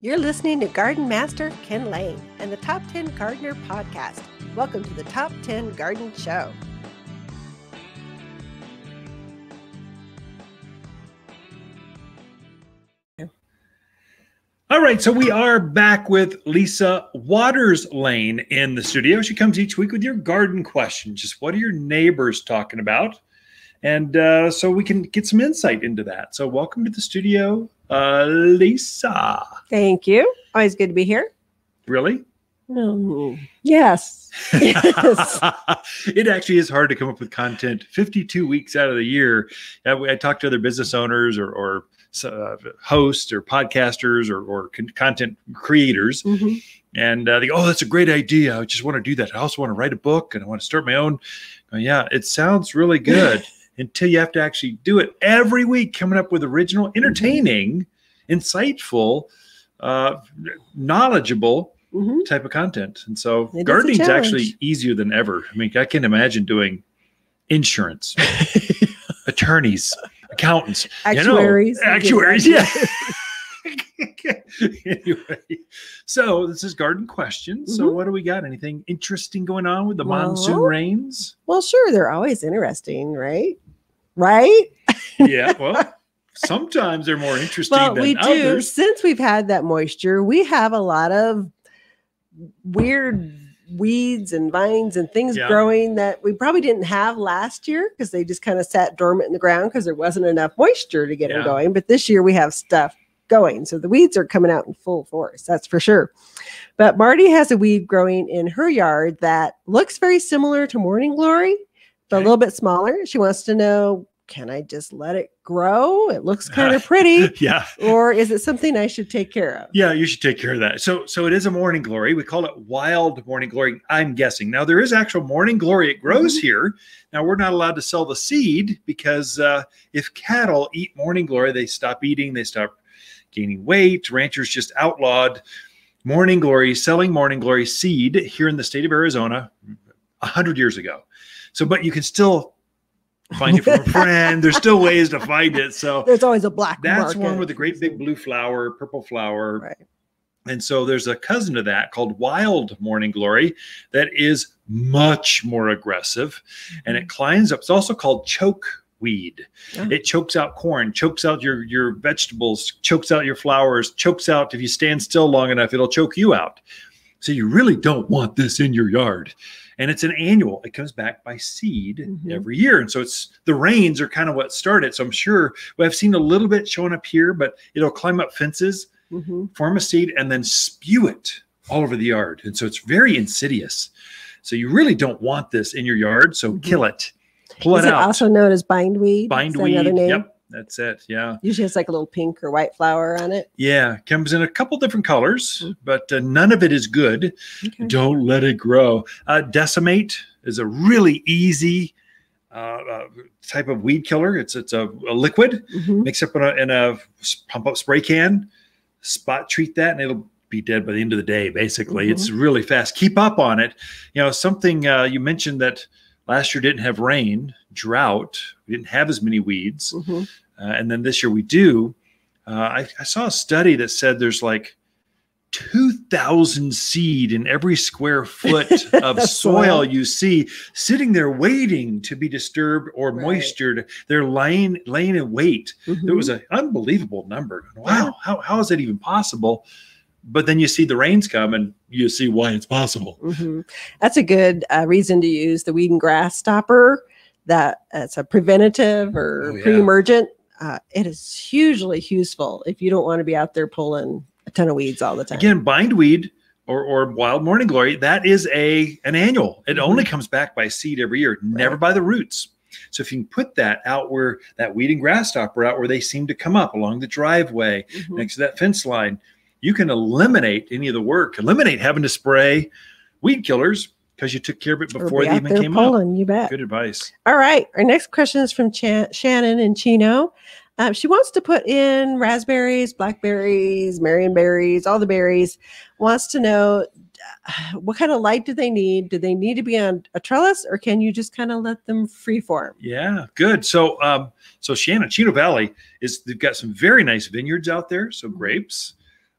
You're listening to Garden Master Ken Lain and the Top 10 Gardener Podcast. Welcome to the Top 10 Garden Show. All right, so we are back with Lisa Watters Lain in the studio. She comes each week with your garden questions. Just what are your neighbors talking about? And uh, so we can get some insight into that. So, welcome to the studio, uh, Lisa. Thank you. Always good to be here. Really? Mm, yes. yes. it actually is hard to come up with content 52 weeks out of the year. I, I talk to other business owners or, or uh, hosts or podcasters or, or con- content creators. Mm-hmm. And uh, they go, oh, that's a great idea. I just want to do that. I also want to write a book and I want to start my own. Oh, yeah, it sounds really good until you have to actually do it every week, coming up with original, entertaining, insightful, uh, knowledgeable Mhm. type of content. And so It gardening's actually easier than ever. I mean, I can't imagine doing insurance, attorneys, accountants, you know, Actuaries. actuaries, yeah. anyway, so this is garden questions. So Mhm. what do we got? Anything interesting going on with the Well- monsoon rains? Well, sure. They're always interesting, right? Right? Yeah, well, sometimes they're more interesting Well, than we do. others. Since we've had that moisture, we have a lot of weird weeds and vines and things Yeah. growing that we probably didn't have last year because they just kind of sat dormant in the ground because there wasn't enough moisture to get them going. But this year we have stuff going. So the weeds are coming out in full force. That's for sure. But Marty has a weed growing in her yard that looks very similar to morning glory, but a little bit smaller. She wants to know can I just let it grow? It looks kind of pretty. Yeah, or is it something I should take care of? yeah, you should take care of that. So, so it is a morning glory. We call it wild morning glory. I'm guessing now there is actual morning glory. It grows Mm-hmm. here. Now we're not allowed to sell the seed because uh, if cattle eat morning glory, they stop eating. They stop gaining weight. Ranchers just outlawed morning glory, selling morning glory seed here in the state of Arizona a hundred years ago. So, but you can still find it from a friend. There's still ways to find it. So There's always a black that's market. one with a great big blue flower, purple flower. Right. And so there's a cousin to that called Wild Morning Glory that is much more aggressive and it mm-hmm. climbs up. It's also called choke weed. Oh. It chokes out corn, chokes out your your vegetables, chokes out your flowers, chokes out if you stand still long enough, it'll choke you out. So you really don't want this in your yard. And it's an annual. It comes back by seed Mhm. every year. And so it's the rains are kind of what started. So I'm sure well, I've seen a little bit showing up here, but it'll climb up fences Mhm. form a seed and then spew it all over the yard. And so it's very insidious. So you really don't want this in your yard. So Mhm. kill it, pull Is it it out. also known as bindweed? Bindweed. Yep, that's it. Yeah, Usually it's like a little pink or white flower on it. yeah. Comes in a couple different colors, Mhm. but uh, none of it is good. Okay. Don't let it grow. Uh, decimate is a really easy uh, uh, type of weed killer. It's it's a, a liquid. Mhm. mix up in a, in a pump up spray can, spot treat that, and it'll be dead by the end of the day. Basically, it's really fast. Keep up on it. You know, something uh, you mentioned that last year didn't have rain, drought. We didn't have as many weeds, Mhm. uh, and then this year we do. Uh, I, I saw a study that said there's like. 2000 seed in every square foot of soil you see sitting there waiting to be disturbed or Right. moistured they're laying laying in wait it Mhm. was an unbelievable number. Wow, how, how is that even possible? But then you see the rains come and you see why it's possible. Mhm. That's a good uh, reason to use the weed and grass stopper. That it's a preventative or Oh, yeah. pre-emergent. Uh, it is hugely useful if you don't want to be out there pulling a ton of weeds all the time. Again, bindweed or, or wild morning glory, that is a an annual. It Mhm. only comes back by seed every year, never Right. by the roots. So if you can put that out where that weed and grass stopper out where they seem to come up along the driveway Mhm. next to that fence line, you can eliminate any of the work, eliminate having to spray weed killers because you took care of it Or before be they even came up. pulling, You bet. Good advice. All right. Our next question is from Chan- Shannon and Chino. Um, she wants to put in raspberries, blackberries, marionberries, all the berries. Wants to know uh, what kind of light do they need? Do they need to be on a trellis, or can you just kind of let them freeform? Yeah, good. So, um, so Shannon, Chino Valley is they've got some very nice vineyards out there. So grapes,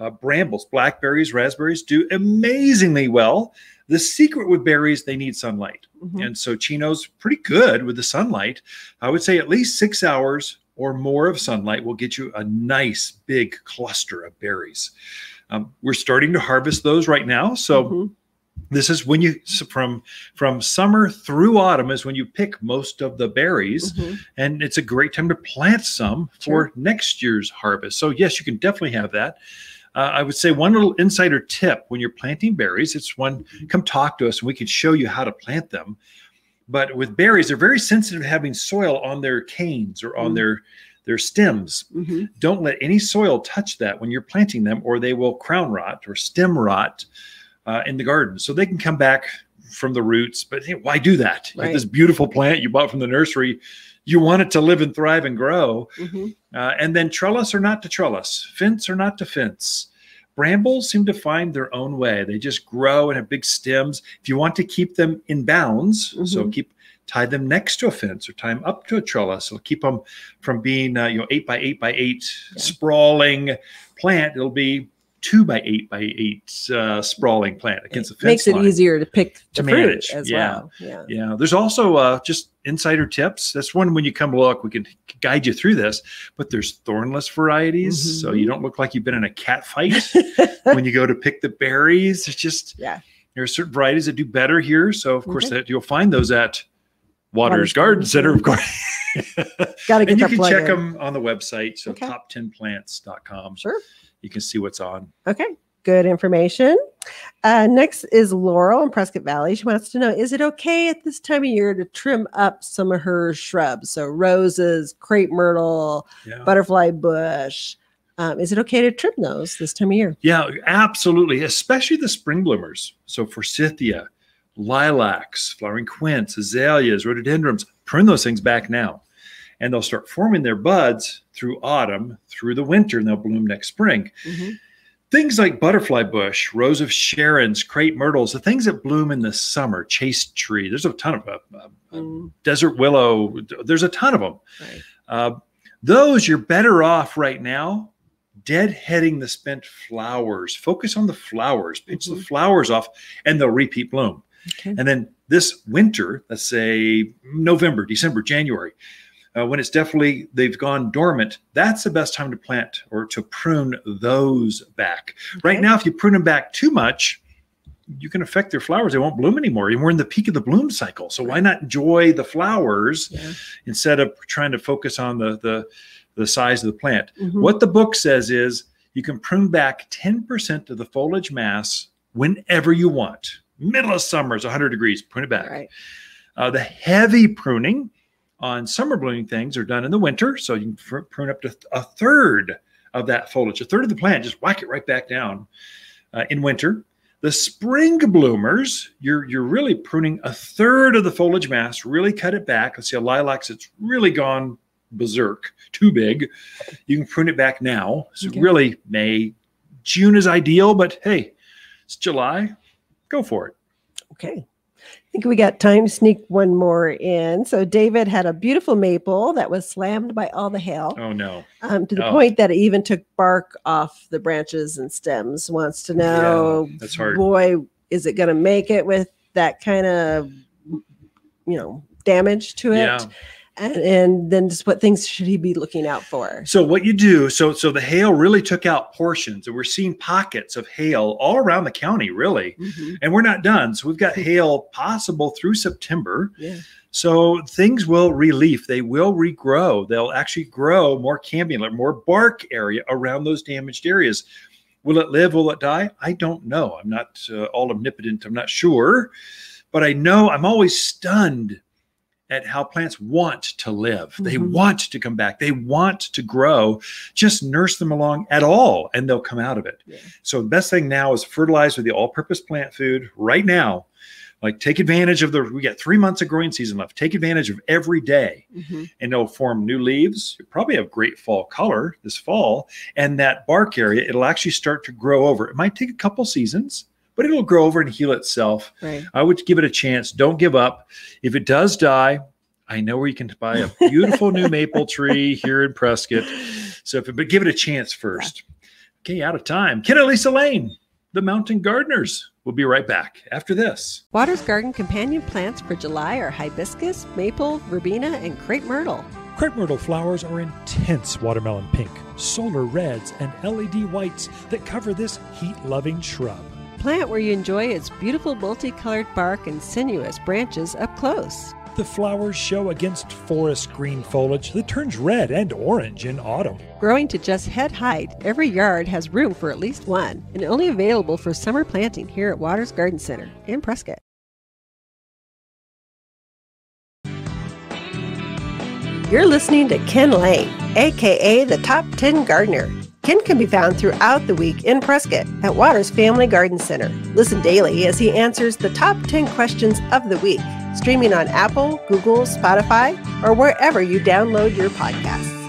Uh, brambles, blackberries, raspberries do amazingly well. The secret with berries, they need sunlight. Mhm. And so Chino's pretty good with the sunlight. I would say at least six hours or more of sunlight will get you a nice big cluster of berries. Um, we're starting to harvest those right now. So Mhm. this is when you from from summer through autumn is when you pick most of the berries Mhm. and it's a great time to plant some for next year's harvest. So yes, you can definitely have that. Uh, I would say one little insider tip when you're planting berries, it's one come talk to us and we can show you how to plant them. But with berries, they're very sensitive to having soil on their canes or on Mm. their their stems. Mhm. Don't let any soil touch that when you're planting them, or they will crown rot or stem rot uh, in the garden. So they can come back from the roots. But hey, why do that? Right. this beautiful plant you bought from the nursery. You want it to live and thrive and grow. Mhm. Uh, and then trellis or not to trellis, fence or not to fence. Brambles seem to find their own way. They just grow and have big stems. If you want to keep them in bounds, so Mhm. keep tie them next to a fence or tie them up to a trellis. It'll keep them from being uh, you know eight by eight by eight Yeah. sprawling plant. It'll be two by eight by eight uh, sprawling plant against a fence makes it easier to pick To the manage, as yeah. well. Yeah. Yeah, there's also uh, just insider tips. That's one when you come look, we can guide you through this. But there's thornless varieties, so Mhm. you don't look like you've been in a cat fight when you go to pick the berries. It's just Yeah. there are certain varieties that do better here. So of course Okay. that you'll find those at Watters Garden Center, of course. Got to get and you can check in. them on the website, so Okay. top10plants.com. Sure. You can see what's on. Okay. Good information. Uh, next is Laurel in Prescott Valley. She wants to know Is it okay at this time of year to trim up some of her shrubs? So, roses, crepe myrtle, Yeah. butterfly bush. Um, is it okay to trim those this time of year? Yeah, absolutely. Especially the spring bloomers. So forsythia, lilacs, flowering quince, azaleas, rhododendrons, prune those things back now. And they'll start forming their buds through autumn, through the winter, and they'll bloom next spring. Mhm. Things like butterfly bush, rose of Sharons, crepe myrtles, the things that bloom in the summer, chaste tree. There's a ton of uh, uh, Mm, desert willow. There's a ton of them. right. Uh, those you're better off right now deadheading the spent flowers. Focus on the flowers, pinch the Mhm. flowers off, and they'll repeat bloom. Okay. And then this winter, let's say November, December, January, uh, when it's definitely they've gone dormant, that's the best time to plant or to prune those back. Right now, if you prune them back too much, you can affect their flowers. They won't bloom anymore. And we're in the peak of the bloom cycle. So why not enjoy the flowers Yeah. instead of trying to focus on the the, the size of the plant? Mhm. What the book says is you can prune back 10% of the foliage mass whenever you want. Middle of summer is 100 degrees, prune it back. Right. Uh, the heavy pruning on summer blooming things are done in the winter. So you can pr- prune up to a third of that foliage, a third of the plant, just whack it right back down uh, in winter. The spring bloomers, you're you're really pruning a third of the foliage mass, really cut it back. Let's see a lilacs, it's really gone berserk, too big. You can prune it back now. So Okay. really May, June is ideal, but hey, it's July. Go for it. Okay. I think we got time to sneak one more in. So David had a beautiful maple that was slammed by all the hail Oh no. um, to the Oh. point that it even took bark off the branches and stems. Wants to know, Yeah, that's hard. boy, is it going to make it with that kind of, you know, damage to it? Yeah. And, and then just what things should he be looking out for? So what you do, so so the hail really took out portions, and we're seeing pockets of hail all around the county, really. Mhm. And we're not done. So we've got hail possible through September. Yeah. So things will relief. They will regrow. They'll actually grow more cambium, more bark area around those damaged areas. Will it live? Will it die? I don't know. I'm not uh, all omnipotent. I'm not sure. But I know I'm always stunned at how plants want to live. They Mhm. want to come back. They want to grow. Just nurse them along at all, and they'll come out of it. Yeah. So the best thing now is fertilize with the all-purpose plant food right now. Like take advantage of the. We got three months of growing season left. Take advantage of every day, Mhm. and it'll form new leaves. You'll probably have great fall color this fall, and that bark area it'll actually start to grow over. It might take a couple seasons, but it'll grow over and heal itself. Right. I would give it a chance. Don't give up. If it does die, I know where you can buy a beautiful new maple tree here in Prescott. So, if, but give it a chance first. Okay, out of time. Ken and Lisa Lain, the Mountain Gardeners. We'll be right back after this. Watters Garden companion plants for July are hibiscus, maple, verbena, and crepe myrtle. Crepe myrtle flowers are intense watermelon pink, solar reds, and LED whites that cover this heat loving shrub. Plant where you enjoy its beautiful multicolored bark and sinuous branches up close. The flowers show against forest green foliage that turns red and orange in autumn. Growing to just head height, every yard has room for at least one, and only available for summer planting here at Watters Garden Center in Prescott. You're listening to Ken Lain, aka the Top 10 Gardener. Ken can be found throughout the week in Prescott at Watters Family Garden Center. Listen daily as he answers the top 10 questions of the week, streaming on Apple, Google, Spotify, or wherever you download your podcasts.